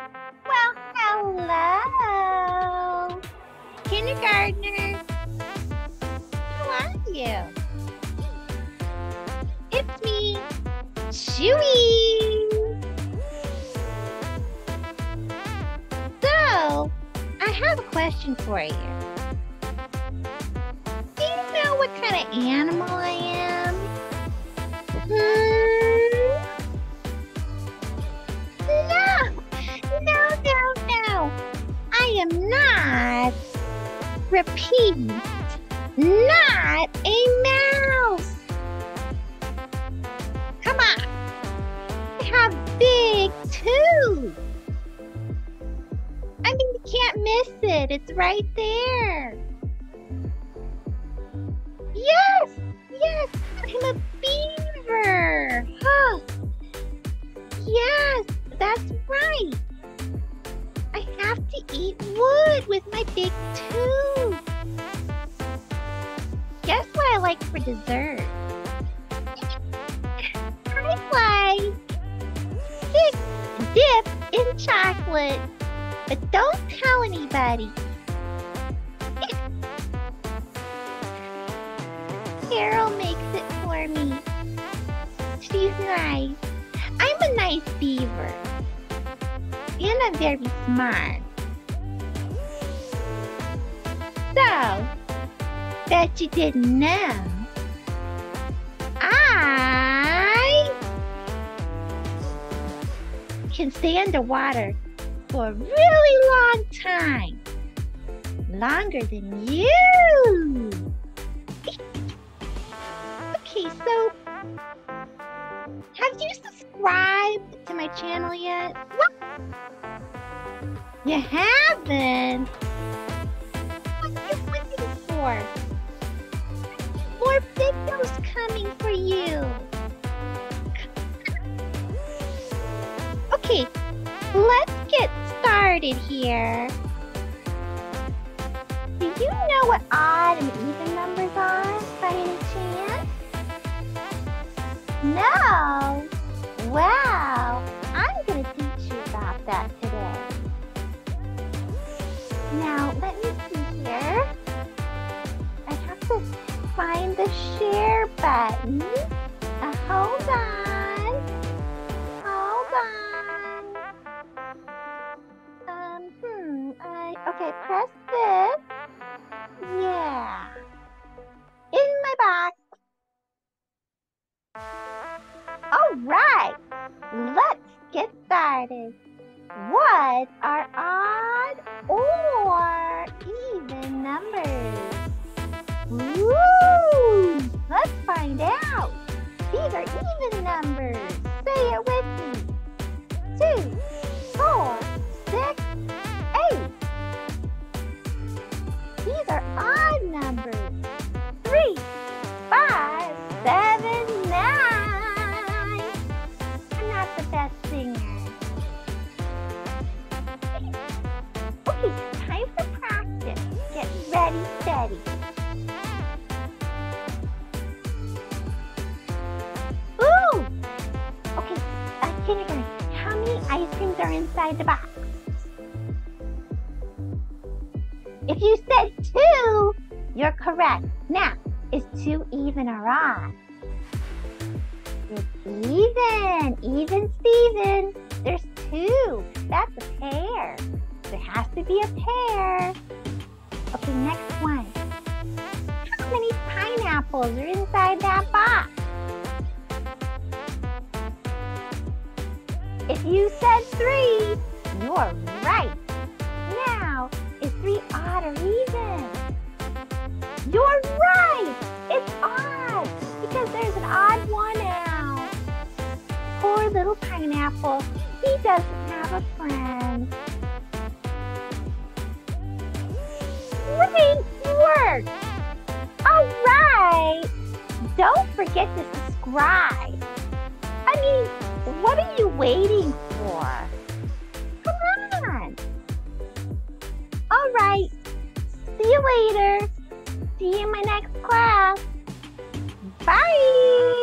Well, hello. Kindergartner. How are you? It's me, Chewy. So, I have a question for you. Do you know what kind of animal I am? Hmm? Not. Repeat, not a mouse. Come on. I have big tooth. I mean, you can't miss it. It's right there. Yes, yes, I'm a beaver. Big tooth. Guess what I like for dessert? I like stick dip in chocolate. But don't tell anybody. Carol makes it for me. She's nice. I'm a nice beaver. And I'm very smart. So, bet you didn't know. I can stay underwater for a really long time. Longer than you. Okay, so have you subscribed to my channel yet? What? You haven't? For? More videos coming for you. Okay, let's get started here. Do you know what odd and even numbers are by any chance? No? Wow, I'm to teach you about that the share button. Uh, hold on. Hold on. Um, hmm, I, okay, press this. Yeah. In my box. All right, let's get started. What are odd or even numbers? Ready. Ooh! Okay, uh, kindergarten, how many ice creams are inside the box? If you said two, you're correct. Now, is two even or odd? It's even. Even Steven. There's two. That's a pair. There has to be a pair. Okay, next one. How many pineapples are inside that box? If you said three, you're right. Now, is three odd or even? You're right! It's odd because there's an odd one out. Poor little pineapple. He doesn't have a friend. Great work! Alright! Don't forget to subscribe. I mean, what are you waiting for? Come on! Alright, see you later. See you in my next class. Bye!